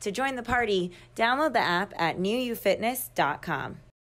To join the party, download the app at newufitness.com.